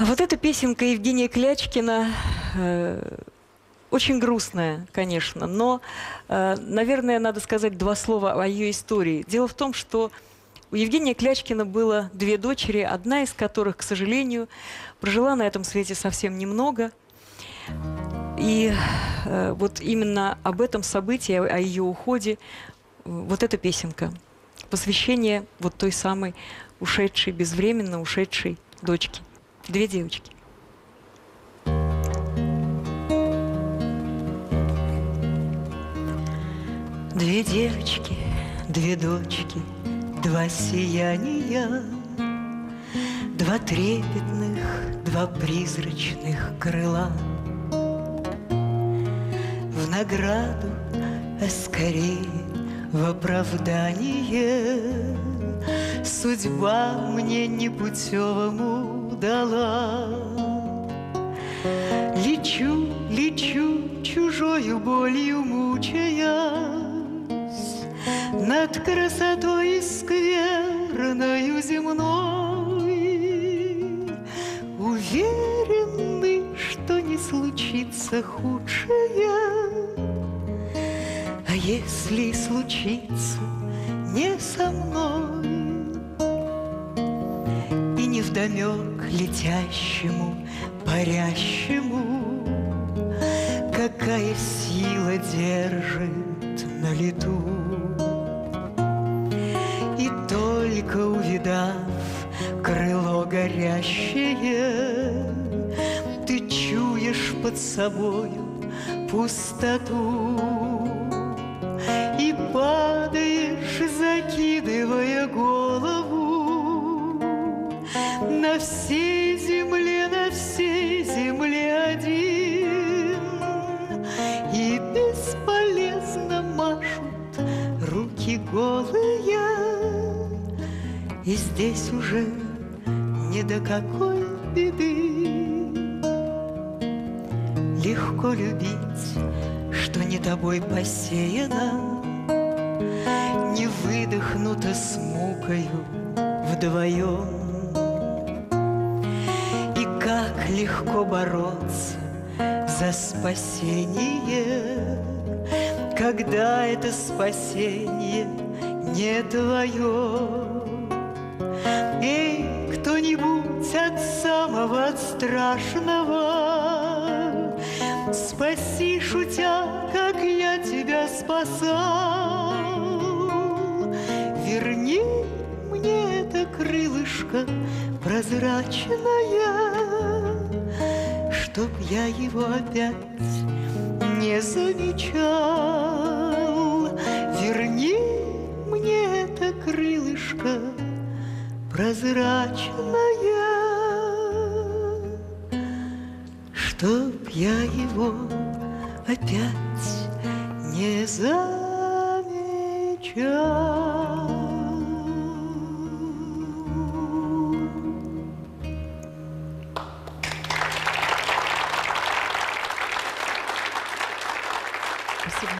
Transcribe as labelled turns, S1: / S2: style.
S1: А вот эта песенка Евгения Клячкина э, очень грустная, конечно, но, э, наверное, надо сказать два слова о ее истории. Дело в том, что у Евгения Клячкина было две дочери, одна из которых, к сожалению, прожила на этом свете совсем немного. И э, вот именно об этом событии, о, о ее уходе, вот эта песенка. Посвящение вот той самой ушедшей, безвременно ушедшей дочке. Две девочки. Две девочки, две дочки, два сияния, Два трепетных, два призрачных крыла. В награду, а скорее в оправдание Судьба мне непутевому чужою болью мучаясь Над красотой скверною земной, Уверенный, что не случится худшее, А если случится, не со мной И невдомек летящему, парящему Какая сила держит на лету. И только увидав крыло горящее Ты чуешь под собою пустоту. И падаешь, закидывая голову На всей голые И здесь уже ни до какой беды. Легко любить, что не тобой посеяно, Не выдохнуто с мукою вдвоем. И как легко бороться за спасение, Когда это спасение не твое. Эй, кто-нибудь от самого страшного Спаси, шутя, как я тебя спасал Верни мне это крылышко прозрачное Чтоб я его опять не замечал прозрачная, Чтоб я его опять не замечал.